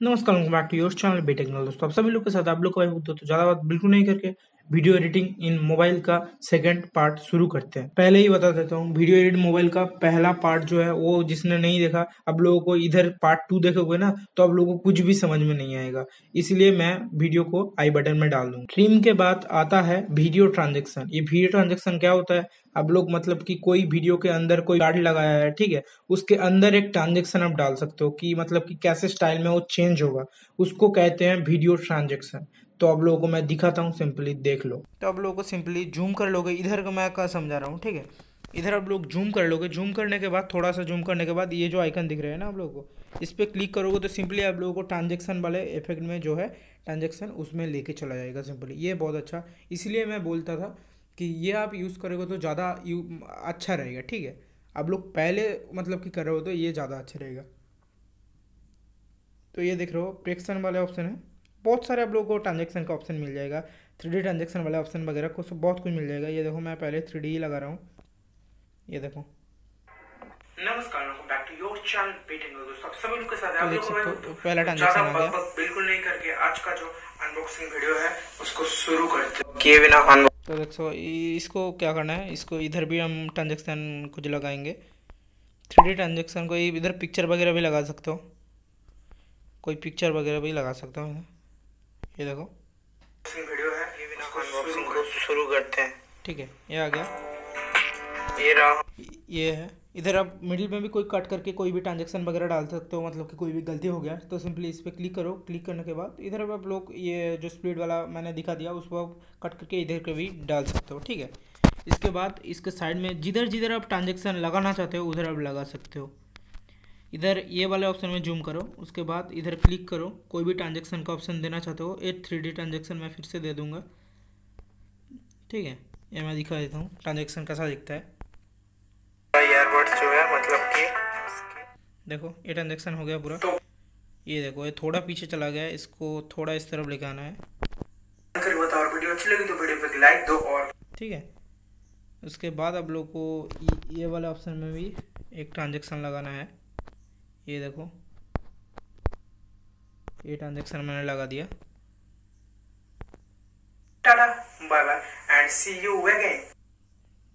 नमस्कार back to your channel बी दोस्तों। आप सभी लोग के साथ, आप लोग का ज़्यादा बात बिल्कुल नहीं करके वीडियो एडिटिंग इन मोबाइल का सेकंड पार्ट शुरू करते हैं। पहले ही बता देता हूँ, वीडियो एडिट मोबाइल का पहला पार्ट जो है, वो जिसने नहीं देखा, अब लोगों को इधर पार्ट टू देखोगे ना तो अब लोगों को कुछ भी समझ में नहीं आएगा। इसलिए मैं वीडियो को आई बटन में डाल दूँ ट्रिम के बाद आता है वीडियो ट्रांजेक्शन ये वीडियो ट्रांजेक्शन क्या होता है? अब लोग मतलब कि कोई वीडियो के अंदर कोई कार्ड लगाया है, ठीक है? उसके अंदर एक ट्रांजेक्शन आप डाल सकते हो कि मतलब कि कैसे स्टाइल में वो चेंज होगा। उसको कहते हैं वीडियो ट्रांजेक्शन तो आप लोगों को मैं दिखाता हूँ सिंपली देख लो। तो आप लोगों को सिंपली जूम कर लोगे। इधर का मैं क्या समझा रहा हूँ, ठीक है? इधर आप लोग जूम कर लोगे। जूम करने के बाद थोड़ा सा जूम करने के बाद, ये जो आइकन दिख रहे हैं ना आप लोगों को, इस पर क्लिक करोगे तो सिंपली आप लोगों को ट्रांजेक्शन वाले इफ़ेक्ट में जो है ट्रांजेक्शन उसमें लेके चला जाएगा सिंपली ये बहुत अच्छा। इसलिए मैं बोलता था कि ये आप यूज़ करोगे तो ज़्यादा यू अच्छा रहेगा, ठीक है? आप लोग पहले मतलब कि कर रहे हो तो ये ज़्यादा अच्छा रहेगा। तो ये देख रहे हो प्रेक्शन वाले ऑप्शन है। बहुत सारे आप लोगों को ट्रांजेक्शन का ऑप्शन मिल जाएगा थ्री डी ट्रांजेक्शन वाले ऑप्शन वगैरह को सब बहुत कुछ मिल जाएगा। ये देखो मैं पहले थ्री डी ही लगा रहा हूँ। ये देखो। नमस्कार बैक टू योर चैनल दोस्तों सभी लोग के साथ तो देख पहला ट्रांजेक्शन आ गया। बिल्कुल नहीं करके आज का जो अनबॉक्सिंग वीडियो है उसको शुरू करते किए बिना तो देखो इसको क्या करना है इसको इधर भी हम ट्रांजेक्शन कुछ लगाएँगे। थ्री डी ट्रांजेक्शन को इधर पिक्चर वगैरह भी लगा सकते हो। कोई पिक्चर वगैरह भी लगा सकते हो ये देखो। वीडियो है अनबॉक्सिंग को शुरू करते हैं। ठीक है ये आ गया। ये रहा। ये है। इधर आप मिडिल में भी कोई कट करके कोई भी ट्रांजेक्शन वगैरह डाल सकते हो मतलब कि कोई भी गलती हो गया तो सिंपली इस पर क्लिक करो। क्लिक करने के बाद इधर अब आप लोग ये जो स्पीड वाला मैंने दिखा दिया उसको आप कट करके इधर के भी डाल सकते हो ठीक है। इसके बाद इसके साइड में जिधर जिधर आप ट्रांजेक्शन लगाना चाहते हो उधर आप लगा सकते हो। इधर ये वाले ऑप्शन में जूम करो उसके बाद इधर क्लिक करो कोई भी ट्रांजेक्शन का ऑप्शन देना चाहते हो एक थ्री डी ट्रांजेक्शन मैं फिर से दे दूँगा। ठीक है ये मैं दिखा देता हूँ ट्रांजेक्शन कैसा दिखता है। जो है मतलब कि देखो ये ट्रांजेक्शन हो गया पूरा। तो ये देखो ये थोड़ा पीछे चला गया इसको थोड़ा इस तरफ़ लेके आना है। और वीडियो अच्छी लगी तो वीडियो पे लाइक दो और। ठीक है उसके बाद आप लोग को ये वाले ऑप्शन में भी एक ट्रांजेक्शन लगाना है। ये देखो। ये ट्रांजेक्शन मैंने लगा दिया। Tata bye bye and see you again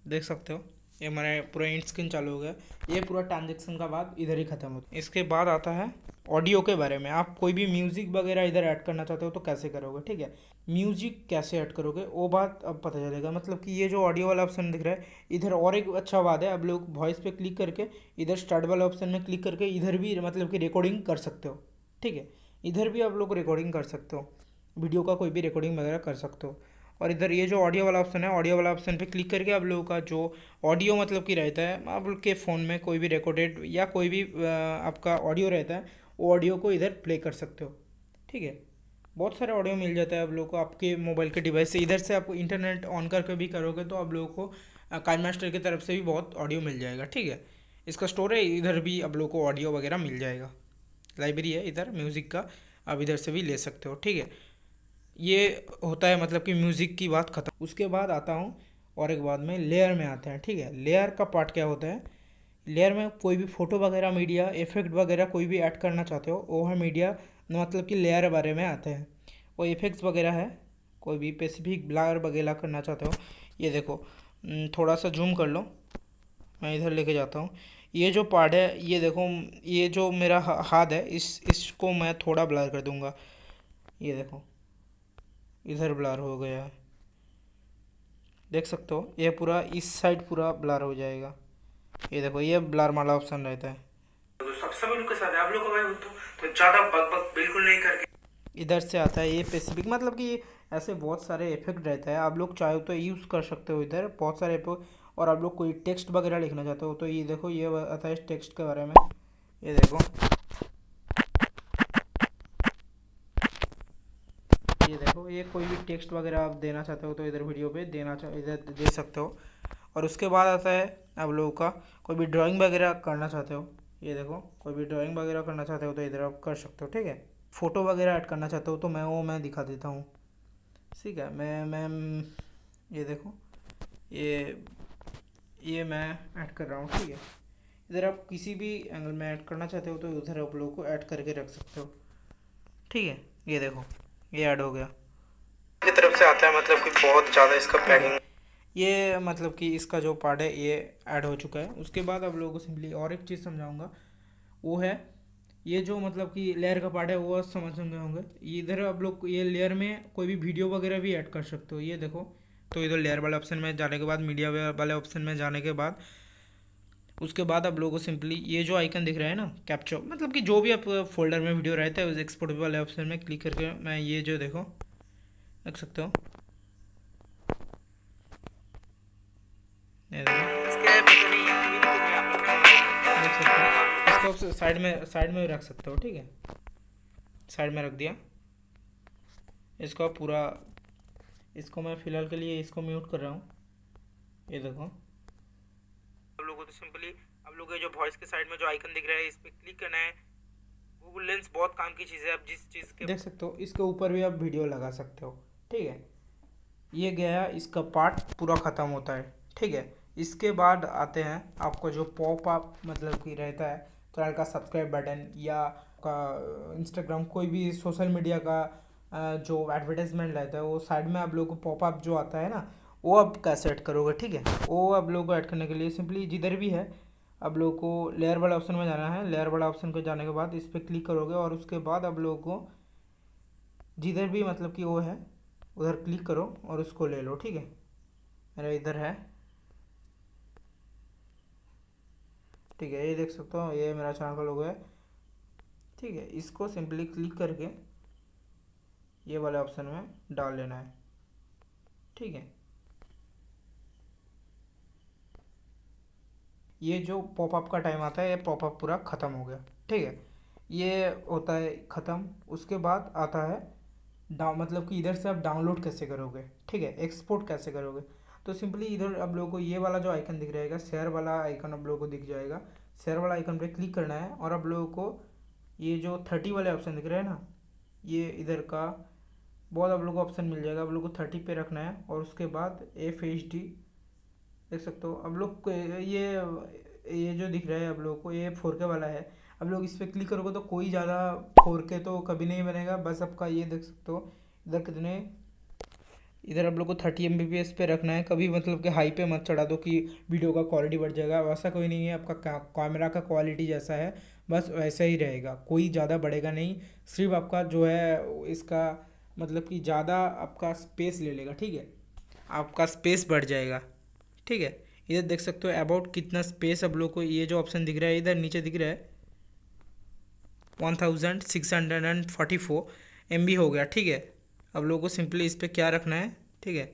देख सकते हो ये मैंने पूरा इंट स्क्रीन चालू हो गया। ये पूरा ट्रांजेक्शन का बाद इधर ही ख़त्म होता है इसके बाद आता है ऑडियो के बारे में। आप कोई भी म्यूज़िक वगैरह इधर ऐड करना चाहते हो तो कैसे करोगे? ठीक है? म्यूज़िक कैसे ऐड करोगे? वो बात अब पता चलेगा। मतलब कि ये जो ऑडियो वाला ऑप्शन दिख रहा है, इधर और एक अच्छा बात है अब लोग वॉइस पे क्लिक करके, इधर स्टार्ट वाला ऑप्शन में क्लिक करके इधर भी मतलब कि रिकॉर्डिंग कर सकते हो। ठीक है? इधर भी आप लोग रिकॉर्डिंग कर सकते हो। वीडियो का कोई भी रिकॉर्डिंग वगैरह कर सकते हो। और इधर ये जो ऑडियो वाला ऑप्शन है ऑडियो वाला ऑप्शन पे क्लिक करके आप लोगों का जो ऑडियो मतलब कि रहता है, आप लोग के फ़ोन में कोई भी रिकॉर्डेड या कोई भी आपका ऑडियो रहता है ऑडियो को इधर प्ले कर सकते हो। ठीक है? बहुत सारे ऑडियो मिल जाता है आप लोगों को। आपके मोबाइल के डिवाइस से। इधर से आप इंटरनेट ऑन करके भी करोगे तो आप लोगों को काइन मास्टर की तरफ़ से भी बहुत ऑडियो मिल जाएगा। ठीक है? इसका स्टोर है, इधर भी आप लोग को ऑडियो वगैरह मिल जाएगा। लाइब्रेरी है इधर म्यूज़िक का। आप इधर से भी ले सकते हो। ठीक है? ये होता है मतलब कि म्यूज़िक की बात ख़त्म। उसके बाद आता हूँ और एक बाद में लेयर में आते हैं। ठीक है? लेयर का पार्ट क्या होता है? लेयर में कोई भी फ़ोटो वगैरह मीडिया इफ़ेक्ट वगैरह कोई भी ऐड करना चाहते हो, वो है मीडिया मतलब कि लेयर बारे में आते हैं। वो इफेक्ट्स वगैरह है, कोई भी स्पेसिफिक ब्लर वगैरह करना चाहते हो, ये देखो थोड़ा सा जूम कर लो, मैं इधर लेके जाता हूँ। ये जो पार्ट है, ये देखो, ये जो मेरा हाथ है, इस, इसको मैं थोड़ा ब्लर कर दूँगा। ये देखो, इधर ब्लर हो गया देख सकते हो, ये पूरा, इस साइड पूरा ब्लर हो जाएगा। ये देखो ये ब्लर वाला ऑप्शन रहता है। तो सभी लोग के साथ आप लोग तो ज़्यादा बक बिल्कुल नहीं करके। इधर से आता है ये स्पेसिफिक मतलब कि ऐसे बहुत सारे इफ़ेक्ट रहता है। आप लोग चाहे तो यूज़ कर सकते हो इधर बहुत सारे इफ़ेक्ट और आप लोग कोई टेक्स्ट वगैरह लिखना चाहते हो तो ये देखो ये आता है इस टेक्स्ट के बारे में। ये देखो। ये देखो ये कोई भी टेक्स्ट वगैरह आप देना चाहते हो तो इधर वीडियो पे देना चाह इधर दे सकते हो। और उसके बाद आता है आप लोगों का कोई भी ड्राइंग वगैरह करना चाहते हो, ये देखो, कोई भी ड्राइंग वगैरह करना चाहते हो तो इधर आप कर सकते हो, ठीक है? फ़ोटो वगैरह ऐड करना चाहते हो तो मैं वो मैं दिखा देता हूँ। ठीक है, मैं मैम ये देखो, ये ये मैं ऐड कर रहा हूँ, ठीक है? इधर आप किसी भी एंगल में ऐड करना चाहते हो तो उधर आप लोगों को ऐड करके रख सकते हो। ठीक है, ये देखो, ये ऐड हो गया। तरफ़ से आता है मतलब कि बहुत ज़्यादा इसका पैकिंग ये मतलब कि इसका जो पार्ट है, ये ऐड हो चुका है। उसके बाद आप लोगों को सिंपली और एक चीज़ समझाऊँगा। वो है, ये जो मतलब कि लेयर का पार्ट है, वो समझ गए होंगे। इधर आप लोग, ये लेयर में कोई भी वीडियो वगैरह भी ऐड कर सकते हो। ये देखो तो इधर लेयर वाले ऑप्शन में जाने के बाद मीडिया वाले ऑप्शन में जाने के बाद, उसके बाद आप लोगों को सिंपली ये जो आइकन दिख रहा है ना कैप्चर मतलब कि जो भी आप फोल्डर में वीडियो रहता है, उस एक्सपोर्ट वाले ऑप्शन में क्लिक करके मैं ये जो देखो, रख सकते हो। इसको साइड में साइड में रख सकते हो ठीक है? साइड में रख दिया। इसको पूरा इसको मैं फ़िलहाल के लिए इसको म्यूट कर रहा हूँ। ये देखो। आप लोगों को तो सिंपली आप लोग के जो वॉइस के साइड में जो आइकन दिख रहा है इस पर क्लिक करना है। गूगल लेंस बहुत काम की चीज़ है आप जिस चीज़ के देख सकते हो इसके ऊपर भी आप वीडियो लगा सकते हो ठीक है? ये गया इसका पार्ट पूरा ख़त्म होता है ठीक है? इसके बाद आते हैं आपको जो पॉप अप मतलब कि रहता है, चैनल का सब्सक्राइब बटन या का इंस्टाग्राम कोई भी सोशल मीडिया का जो एडवर्टाइजमेंट रहता है, वो साइड में आप लोगों को पॉप पॉपअप जो आता है ना, वो आप कैसे ऐड करोगे, ठीक है? वो आप लोगों को ऐड करने के लिए सिंपली जिधर भी है, आप लोगों को लेयर वाला ऑप्शन में जाना है। लेयर वाला ऑप्शन को जाने के बाद इस पर क्लिक करोगे और उसके बाद आप लोगों को जिधर भी मतलब कि वो है, उधर क्लिक करो और उसको ले लो, ठीक है? मेरा इधर है। ठीक है, ये देख सकते हो, ये मेरा चैनल का लोगो है। ठीक है, इसको सिंपली क्लिक करके ये वाले ऑप्शन में डाल लेना है। ठीक है। ये जो पॉपअप का टाइम आता है, ये पॉपअप पूरा ख़त्म हो गया। ठीक है, ये होता है ख़त्म, उसके बाद आता है डाउ मतलब कि इधर से आप डाउनलोड कैसे करोगे? ठीक है एक्सपोर्ट कैसे करोगे? तो सिंपली इधर आप लोगों को ये वाला जो आइकन दिख रहेगा शेयर वाला आइकन आप लोगों को दिख जाएगा। शेयर वाला आइकन पे क्लिक करना है और आप लोगों को ये जो थर्टी वाले ऑप्शन दिख रहे हैं ना, ये इधर का बहुत आप लोगों को ऑप्शन मिल जाएगा। आप लोग को थर्टी पे रखना है और उसके बाद एफ़ एच डी देख सकते हो। अब लोग ये ये जो दिख रहा है आप लोगों को, ये फोर के वाला है। अब लोग इस पर क्लिक करोगे तो कोई ज़्यादा फोर के तो कभी नहीं बनेगा। बस आपका ये देख सकते हो, इधर कितने इधर आप लोग को थर्टी एम बी पी रखना है, कभी मतलब कि हाई पे मत चढ़ा दो कि वीडियो का क्वालिटी बढ़ जाएगा। वैसा कोई नहीं है, आपका कैमरा का क्वालिटी जैसा है, बस वैसा ही रहेगा, कोई ज़्यादा बढ़ेगा नहीं, सिर्फ़ आपका जो है इसका मतलब कि ज़्यादा आपका स्पेस ले लेगा, ठीक है? आपका स्पेस बढ़ जाएगा, ठीक है? इधर देख सकते हो अबाउट कितना स्पेस आप लोग को ये जो ऑप्शन दिख रहा है, इधर नीचे दिख रहा है one thousand six hundred and four M हो गया, ठीक है? अब लोगों को सिंपली इस पर क्या रखना है? ठीक है।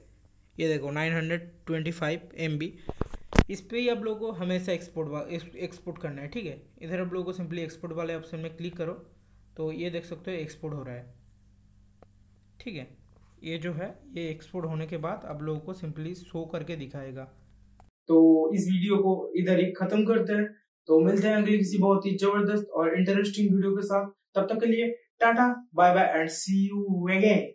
ये देखो, nine hundred twenty five M B इस पर ही आप लोगों को हमेशा एक्सपोर्ट एक्सपोर्ट करना है, ठीक है। इधर आप लोगों को सिंपली एक्सपोर्ट वाले ऑप्शन में क्लिक करो तो ये देख सकते हो एक्सपोर्ट हो रहा है। ठीक है। ये जो है, ये एक्सपोर्ट होने के बाद आप लोगों को सिंपली शो करके दिखाएगा। तो इस वीडियो को इधर ही खत्म करते हैं। तो मिलते हैं अगली किसी बहुत ही ज़बरदस्त और इंटरेस्टिंग वीडियो के साथ। तब तक के लिए tata bye bye and see you again